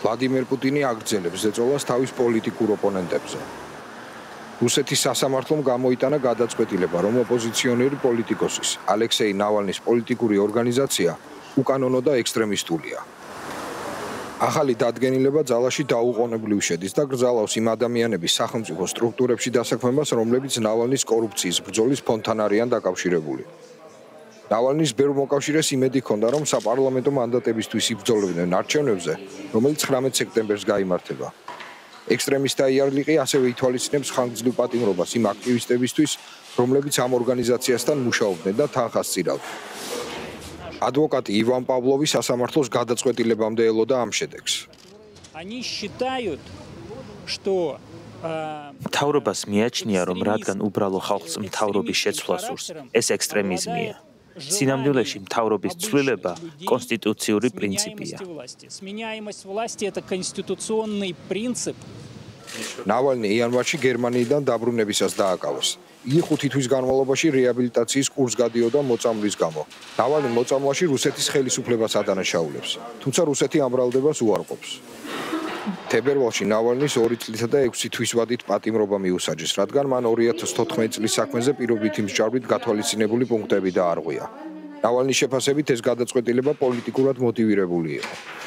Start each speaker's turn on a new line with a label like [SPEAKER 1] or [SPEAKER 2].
[SPEAKER 1] ვლადიმერ პუტინი აგრძელებს ზეწოლას თავის პოლიტიკურ ოპონენტებზე. რუსეთის სასამართლომ გამოიტანა გადაწყვეტილება, რომ ოპოზიციონერი პოლიტიკოსის ალექსეი ნავალნის პოლიტიკური ორგანიზაცია უკანონო და ექსტრემისტულია. ახალი დადგენილება ძალაში დაუყოვნებლივ შედის და გრძალავს იმ ადამიანების სახელმწიფო სტრუქტურებში დასაქმებას, რომლებიც ნავალნის კორუფციის ბრძოლის ფონთან არიან დაკავშირებული. ნავალნის ბერ მოკავშირეს იმედი ჰქონდა, რომ საპარლამენტო მანდატებისთვის იბრძოლებდნენ არჩევნებზე, რომელიც 19 სექტემბერს გამართება. ექსტრემისტა იარლიყი ასევე ითვალისწინებს ხანგრძლივ პატიმრობას იმ აქტივისტებისთვის, რომლებიც ამ ორგანიზაციასთან მუშაობდნენ და თანხას წირავდნენ. ადვოკატი ივან პავლოვი სასამართლოს გადაწყვეტილებამდე ელოდა ამ შედეგს.
[SPEAKER 2] Они считают, что
[SPEAKER 3] მთავრობას მიაჩნია, რომ რადგან უბრალო ხალხს მთავრობის შეცვლა სურს, ეს ექსტრემიზმია. სინამდვილეში მთავრობის ცვლილება კონსტიტუციური პრინციპია.
[SPEAKER 2] Сменяемость власти это конституционный принцип.
[SPEAKER 1] ნავალნი იანვარში გერმანიიდან დაბრუნებისას დააკავეს. იგი 5 თვის განმავლობაში რეაბილიტაციის კურსს გადიოდა მოწამვლის გამო. ნავალნი მოწამვლაში რუსეთის ხელისუფლებას ადანაშაულებს, თუმცა რუსეთი ამ ბრალდებას უარყოფს. თებერვალში ნავალნის 2 წლითა და 6 თვის ვადით პატიმრობა მიუსაჯეს, რადგან მან 2014 წლის საქმეზე პირობითი მსჯავრით გათვალისწინებული პუნქტები დაარღვია. ნავალნის შეფასებით ეს გადაწყვეტილება პოლიტიკურად მოტივირებული იყო.